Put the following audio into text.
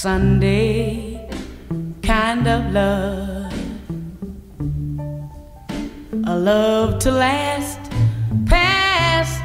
Sunday kind of love. A love to last past.